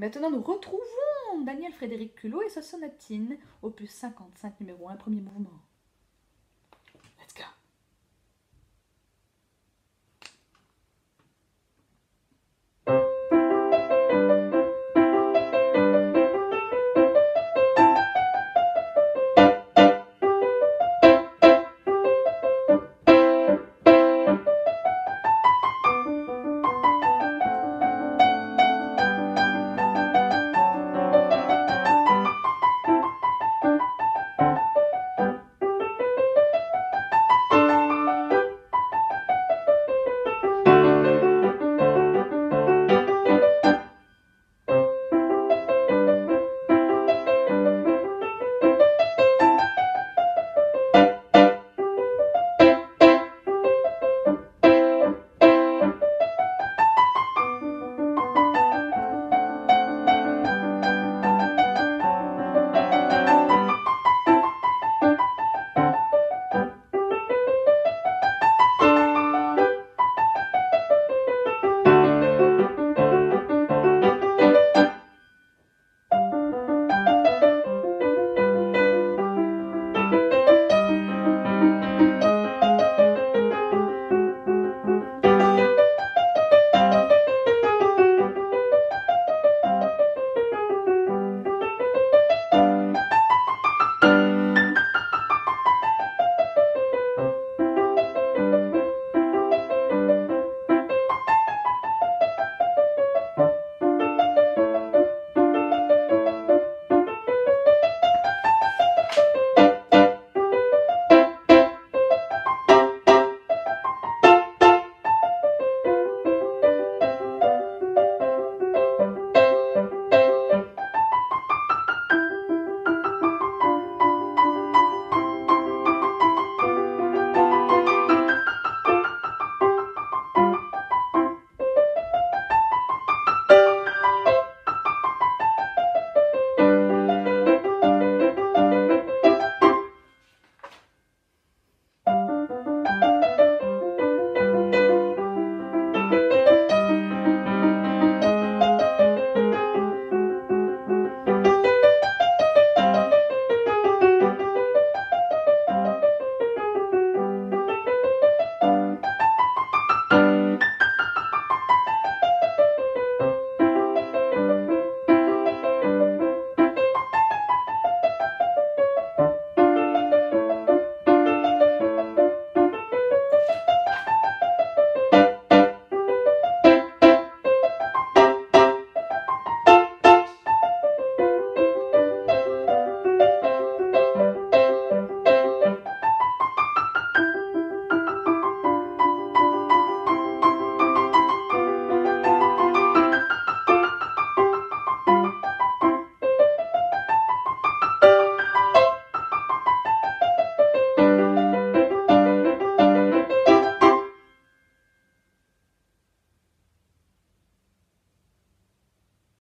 Maintenant, nous retrouvons Daniel Frédéric Culot et sa sonatine, opus 55, numéro 1, premier mouvement.